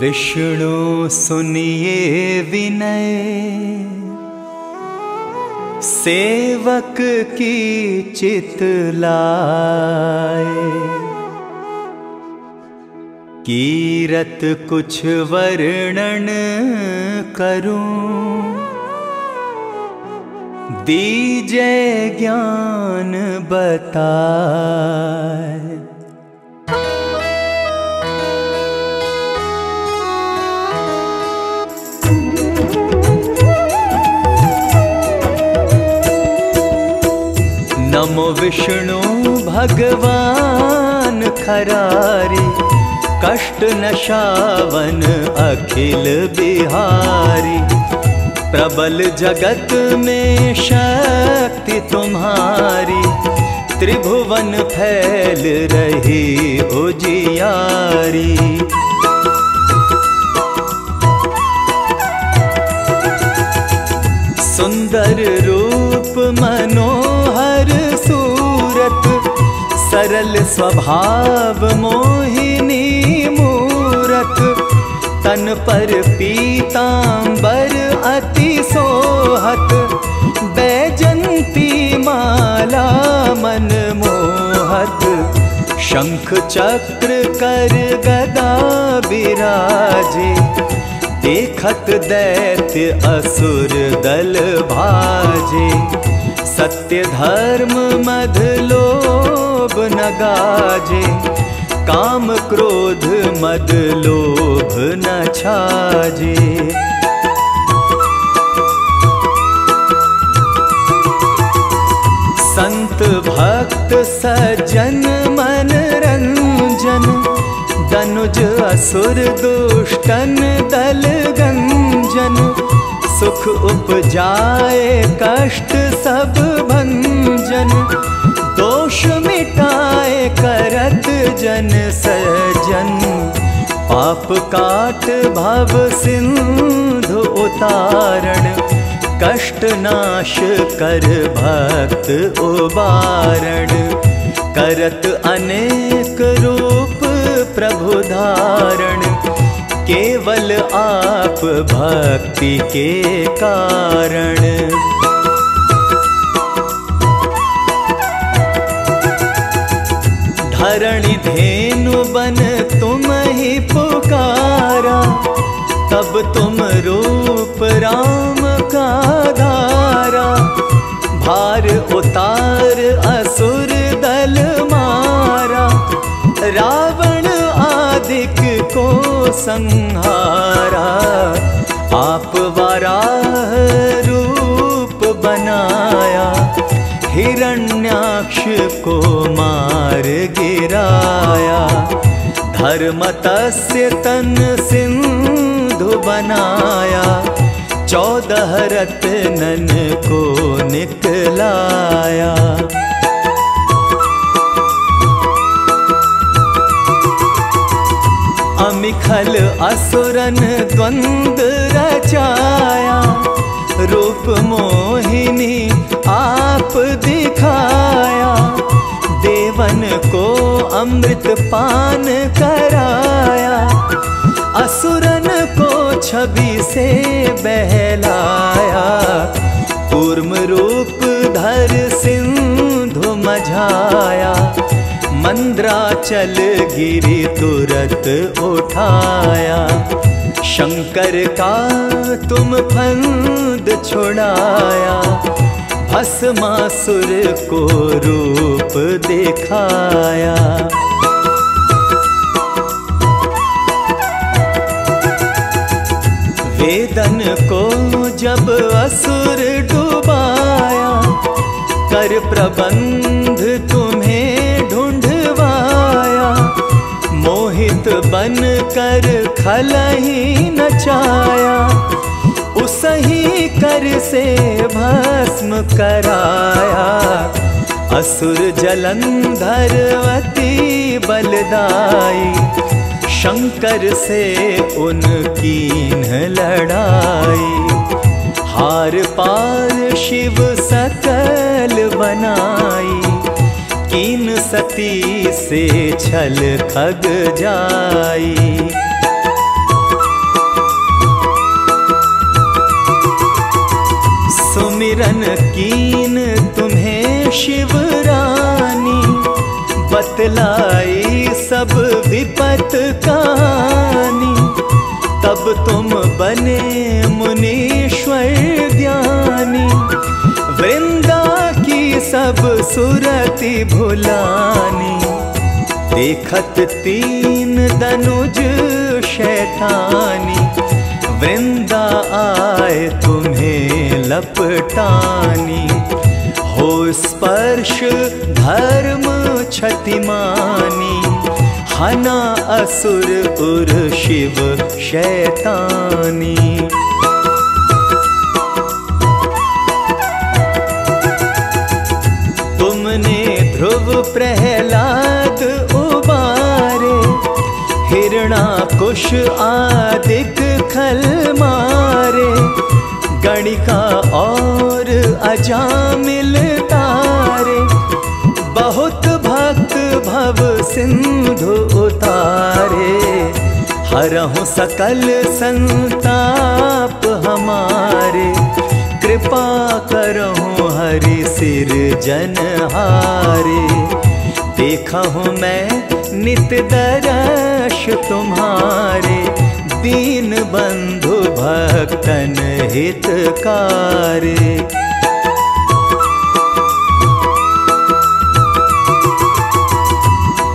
विष्णु सुनिए विनय। सेवक की चित लाए। कीरत कुछ वर्णन करूँ। दीजे ज्ञान बताए। नमो विष्णु भगवान खरारी, कष्ट नशावन अखिल बिहारी। प्रबल जगत में शक्ति तुम्हारी, त्रिभुवन फैल रही उजियारी सुंदर रूप सरल स्वभाव मोहिनी मूरत, तन पर पीतांबर अति सोहत। बैजंती माला मन मोहत। शंख चक्र कर गदा विराजे देखत दैत्य असुर दल भाजे। सत्य धर्म मध लोभ न गाजे, काम क्रोध मद लोभ न छाजे। संत भक्त सज्जन मन रंजन दनुज असुर दुष्टन दल गंजन। सुख उपजाए कष्ट सब भंजन। करत जन सजन। पाप काट भव सिंधु उतारण। कष्ट नाश कर भक्त उबारण। करत अनेक रूप प्रभु धारण। केवल आप भक्ति के कारण। धरणि धेनु बन तुम ही पुकारा। तब तुम रूप राम का धारा। भार उतार असुर दल मारा। रावण आदिक को संहारा। आप वराह रूप बनाया। हिरण्याक्ष को मार गिराया। धर्मतस्य तन सिंधु बनाया। चौदह रत्नन को निकलाया। अमिखल असुरन द्वंद रचाया। रूप मोहिनी आप दिखाया। देवन को अमृत पान कराया। असुरन को छवि से बहलाया। कूर्म रूप धर सिंधु मझाया। मंद्राचल गिरी तुरत उठाया। शंकर का तुम फंद छुड़ाया। भस्मासुर को रूप देखाया। वेदन को जब असुर डुबाया, कर प्रबंध तुम्हें ढूंढवाया। मोहित बन कर खल ही नचाया उसही कर से भस्म कराया। असुर जलंधर अति बलदाई, शंकर से उनकी लड़ाई। हार पार शिव सकल बनाई, कीन सती से छल खग जाई। सुमिरन कीन तुम्हें शिवरानी। बतलाई सब विपत कहानी। तब तुम बने मुनीश्वर ज्ञानी। वृंदा की सब सुरति भुलानी। देखत तीन दनुज शैतानी। वृंदा आए तुम्हें लपटानी, हो स्पर्श धर्म क्षतिमानी हना असुर उर शिव शैतानी। तुमने ध्रुव प्रहलाद उबारे हिरणा कुश आदिक खल मारे गणिका और अजामिल तारे, बहुत भक्त भव सिंधु उतारे। हरहु सकल संताप हमारे, कृपा करहु हरि सिर जनहारे देखा हूँ मैं नित दरश तुम्हारे दीन बंधु भक्तन हितकारे।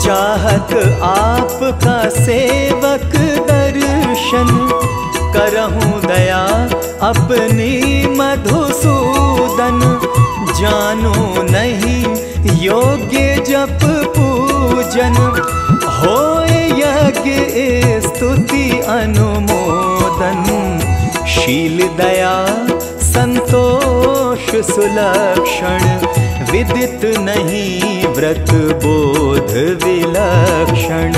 चाहत आपका सेवक दर्शन, करहूँ दया अपनी मधुसूदन। जानो नहीं योग्य जप पूजन, हो यज्ञ स्तुति अनुमोदन, शील दया, संतोष सुलक्षण विदित नहीं, व्रत बोध विलक्षण।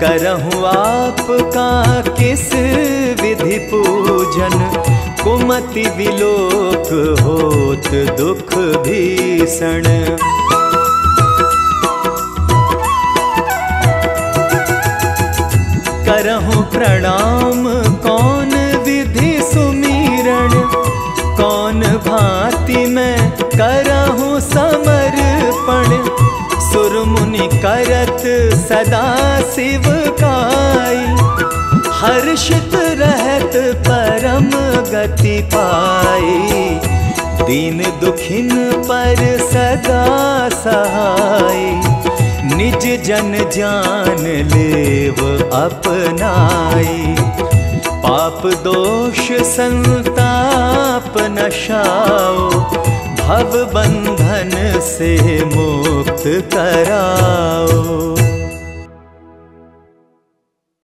करहूँ आपका किस विधि पूजन, कुमति विलोक होत दुख भीषण। करहूँ प्रणाम। कौन विधि सुमीरण कौन भांति मैं करहूँ समर्पण? सुर मुनि करत सदा शिव काई। हर्षित रहत परम गति पाई। दीन दुखिन पर सदा सहाय निज जन जान लेव अपनाई। पाप दोष संताप नशाओ भव बंधन से मुक्त कराओ।